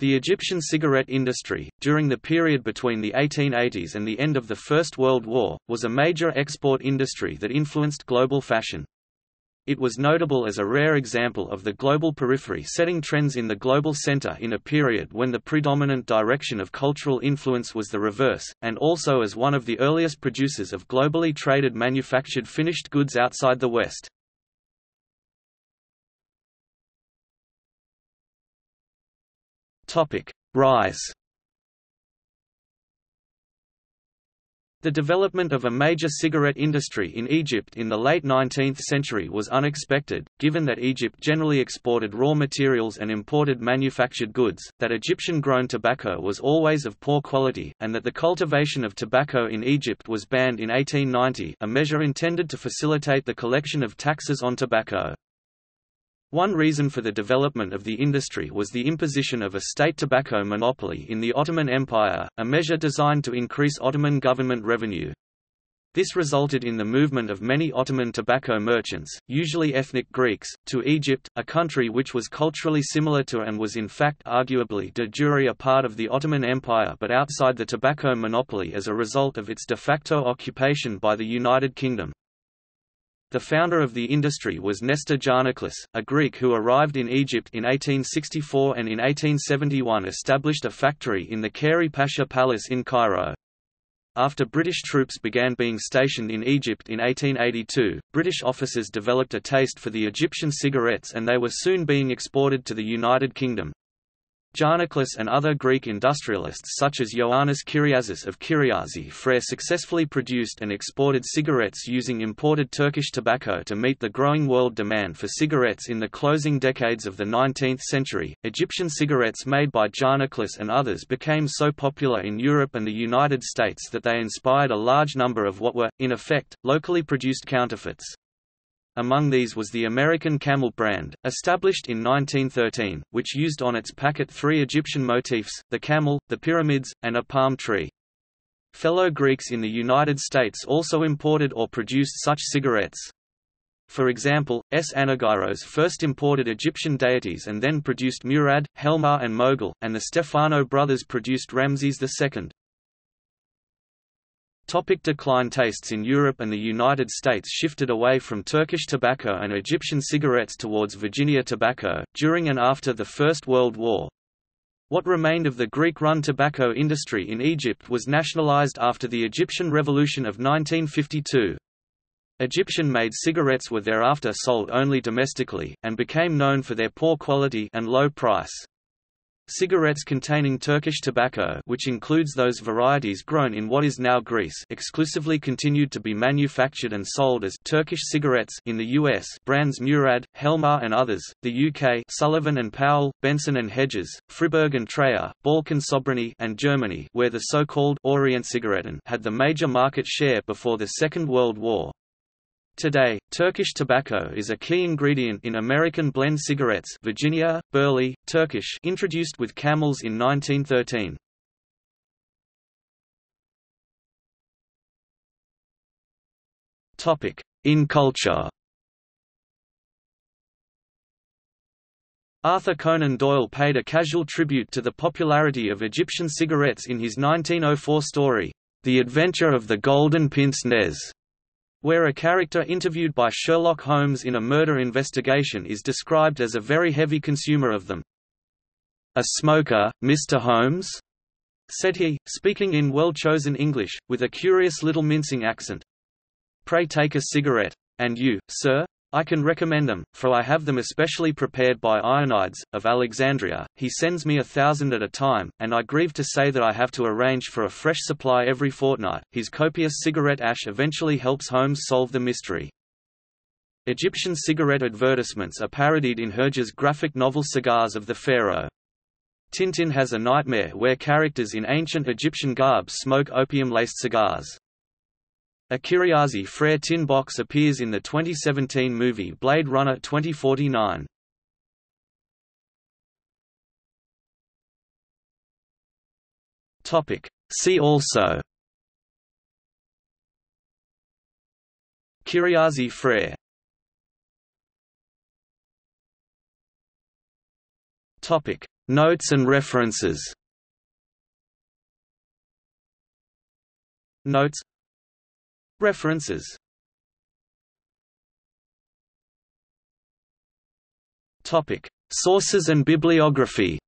The Egyptian cigarette industry, during the period between the 1880s and the end of the First World War, was a major export industry that influenced global fashion. It was notable as a rare example of the global periphery setting trends in the global center in a period when the predominant direction of cultural influence was the reverse, and also as one of the earliest producers of globally traded manufactured finished goods outside the West. Rise The development of a major cigarette industry in Egypt in the late 19th century was unexpected, given that Egypt generally exported raw materials and imported manufactured goods, that Egyptian-grown tobacco was always of poor quality, and that the cultivation of tobacco in Egypt was banned in 1890 a measure intended to facilitate the collection of taxes on tobacco. One reason for the development of the industry was the imposition of a state tobacco monopoly in the Ottoman Empire, a measure designed to increase Ottoman government revenue. This resulted in the movement of many Ottoman tobacco merchants, usually ethnic Greeks, to Egypt, a country which was culturally similar to and was in fact arguably de jure a part of the Ottoman Empire but outside the tobacco monopoly as a result of its de facto occupation by the United Kingdom. The founder of the industry was Nestor Gianaclis, a Greek who arrived in Egypt in 1864 and in 1871 established a factory in the Kari Pasha Palace in Cairo. After British troops began being stationed in Egypt in 1882, British officers developed a taste for the Egyptian cigarettes and they were soon being exported to the United Kingdom. Gianaclis and other Greek industrialists such as Ioannis Kyriazis of Kyriazi Frere successfully produced and exported cigarettes using imported Turkish tobacco to meet the growing world demand for cigarettes in the closing decades of the 19th century. Egyptian cigarettes made by Gianaclis and others became so popular in Europe and the United States that they inspired a large number of what were, in effect, locally produced counterfeits. Among these was the American Camel brand, established in 1913, which used on its packet three Egyptian motifs, the camel, the pyramids, and a palm tree. Fellow Greeks in the United States also imported or produced such cigarettes. For example, S. Anargyros first imported Egyptian deities and then produced Murad, Helmar and Mogul, and the Stefano brothers produced Ramses II. Topic decline Tastes in Europe and the United States shifted away from Turkish tobacco and Egyptian cigarettes towards Virginia tobacco, during and after the First World War. What remained of the Greek-run tobacco industry in Egypt was nationalized after the Egyptian Revolution of 1952. Egyptian-made cigarettes were thereafter sold only domestically, and became known for their poor quality and low price. Cigarettes containing Turkish tobacco which includes those varieties grown in what is now Greece exclusively continued to be manufactured and sold as Turkish cigarettes in the US brands Murad, Helmar and others, the UK Sullivan and Powell, Benson and Hedges, Fribourg and Treyer, Balkan Sobranie and Germany where the so-called Orient Zigaretten had the major market share before the Second World War. Today, Turkish tobacco is a key ingredient in American blend cigarettes Virginia, Burley, Turkish introduced with camels in 1913. In culture Arthur Conan Doyle paid a casual tribute to the popularity of Egyptian cigarettes in his 1904 story, The Adventure of the Golden Pince Nez where a character interviewed by Sherlock Holmes in a murder investigation is described as a very heavy consumer of them. A smoker, Mr. Holmes? said he, speaking in well-chosen English, with a curious little mincing accent. Pray take a cigarette. And you, sir? I can recommend them, for I have them especially prepared by Ionides, of Alexandria, he sends me a thousand at a time, and I grieve to say that I have to arrange for a fresh supply every fortnight. His copious cigarette ash eventually helps Holmes solve the mystery. Egyptian cigarette advertisements are parodied in Hergé's graphic novel Cigars of the Pharaoh. Tintin has a nightmare where characters in ancient Egyptian garb smoke opium-laced cigars. A Kyriazi Frere tin box appears in the 2017 movie Blade Runner 2049. Topic. See also Kyriazi Frere Topic. Notes and references Notes References Sources and bibliography